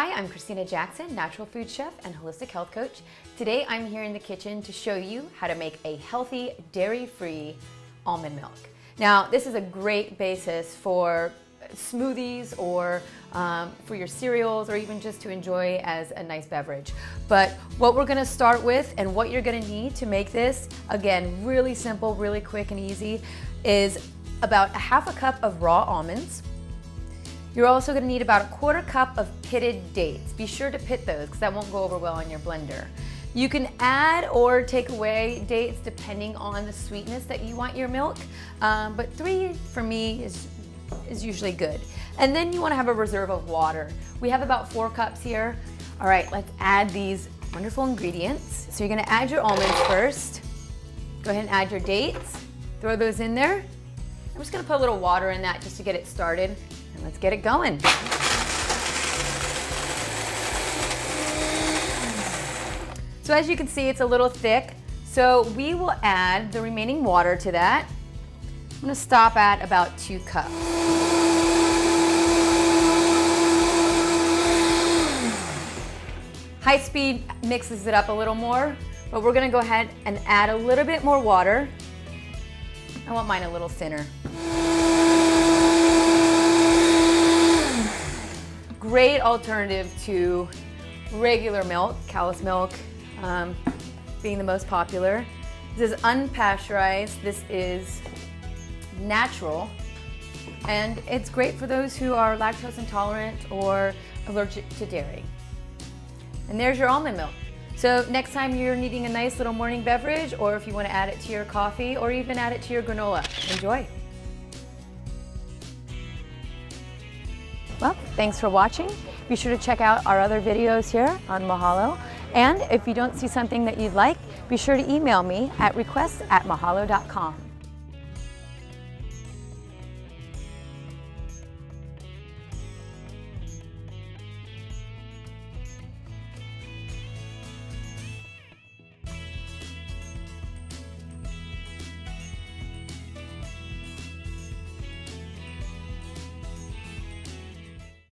Hi, I'm Kristina Jackson, natural food chef and holistic health coach. Today I'm here in the kitchen to show you how to make a healthy, dairy-free almond milk. Now, this is a great basis for smoothies or um, for your cereals or even just to enjoy as a nice beverage. But what we're gonna start with and what you're gonna need to make this, again, really simple, really quick and easy, is about a half a cup of raw almonds, you're also gonna need about a quarter cup of pitted dates. Be sure to pit those because that won't go over well in your blender. You can add or take away dates depending on the sweetness that you want your milk, um, but three for me is, is usually good. And then you wanna have a reserve of water. We have about four cups here. All right, let's add these wonderful ingredients. So you're gonna add your almonds first. Go ahead and add your dates. Throw those in there. I'm just gonna put a little water in that just to get it started. Let's get it going. So as you can see, it's a little thick. So we will add the remaining water to that. I'm gonna stop at about two cups. High speed mixes it up a little more, but we're gonna go ahead and add a little bit more water. I want mine a little thinner. Great alternative to regular milk, cow's milk um, being the most popular. This is unpasteurized, this is natural, and it's great for those who are lactose intolerant or allergic to dairy. And there's your almond milk. So next time you're needing a nice little morning beverage, or if you want to add it to your coffee, or even add it to your granola, enjoy. Well, thanks for watching. Be sure to check out our other videos here on Mahalo. And if you don't see something that you'd like, be sure to email me at request at mahalo.com.